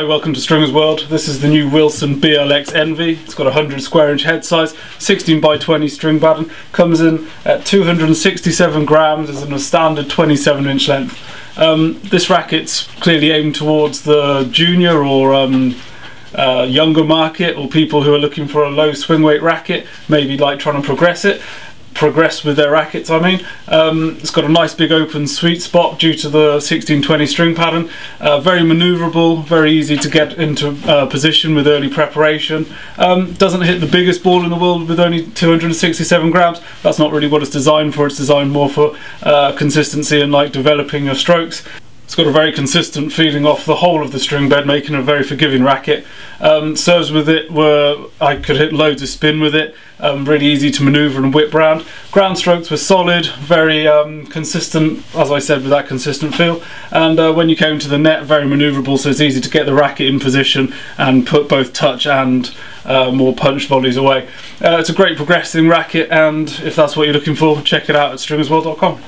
Hi, welcome to Stringers World. This is the new Wilson BLX Envy. It's got a 100 square inch head size, 16 by 20 string pattern. Comes in at 267 grams as in a standard 27 inch length. Um, this racket's clearly aimed towards the junior or um, uh, younger market or people who are looking for a low swing weight racket, maybe like trying to progress it progress with their rackets I mean. Um, it's got a nice big open sweet spot due to the 1620 string pattern. Uh, very manoeuvrable, very easy to get into uh, position with early preparation. Um, doesn't hit the biggest ball in the world with only 267 grams. That's not really what it's designed for. It's designed more for uh, consistency and like developing your strokes. It's got a very consistent feeling off the whole of the string bed, making a very forgiving racket. Um, serves with it were I could hit loads of spin with it, um, really easy to manoeuvre and whip round. Ground strokes were solid, very um, consistent, as I said, with that consistent feel. And uh, when you came to the net, very manoeuvrable, so it's easy to get the racket in position and put both touch and uh, more punch volleys away. Uh, it's a great progressing racket, and if that's what you're looking for, check it out at stringersworld.com.